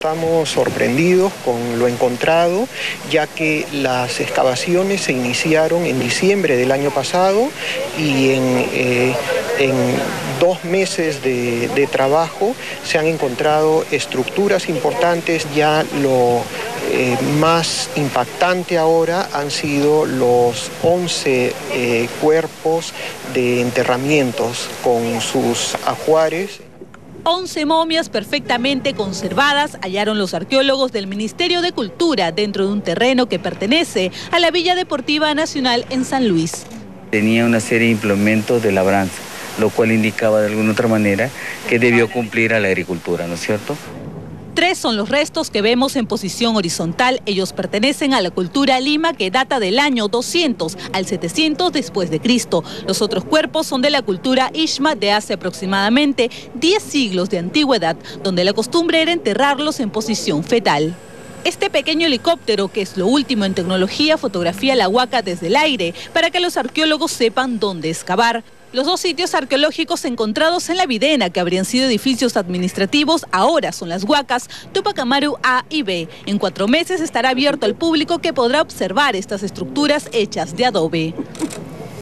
Estamos sorprendidos con lo encontrado, ya que las excavaciones se iniciaron en diciembre del año pasado y en, eh, dos meses de, trabajo se han encontrado estructuras importantes. Ya lo eh, más impactante ahora han sido los 11 eh, cuerpos de enterramientos con sus ajuares. 11 momias perfectamente conservadas hallaron los arqueólogos del Ministerio de Cultura dentro de un terreno que pertenece a la Villa Deportiva Nacional en San Luis. Tenía una serie de implementos de labranza, lo cual indicaba de alguna otra manera que debió cumplir a la agricultura, ¿no es cierto? Tres son los restos que vemos en posición horizontal. Ellos pertenecen a la cultura lima que data del año 200 al 700 después de Cristo. Los otros cuerpos son de la cultura Ishma de hace aproximadamente 10 siglos de antigüedad, donde la costumbre era enterrarlos en posición fetal. Este pequeño helicóptero, que es lo último en tecnología, fotografía la huaca desde el aire para que los arqueólogos sepan dónde excavar. Los dos sitios arqueológicos encontrados en la Videna, que habrían sido edificios administrativos, ahora son las Huacas, Tupac Amaru A y B. En cuatro meses estará abierto al público que podrá observar estas estructuras hechas de adobe.